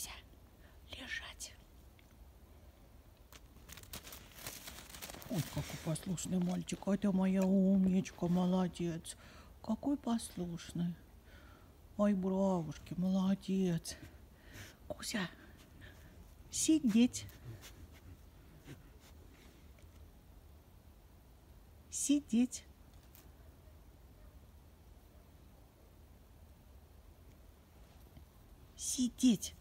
Кузя, лежать. Ой, какой послушный мальчик. Это моя умничка, молодец. Какой послушный. Ой, бравушки, молодец. Кузя, сидеть. Сидеть. Сидеть.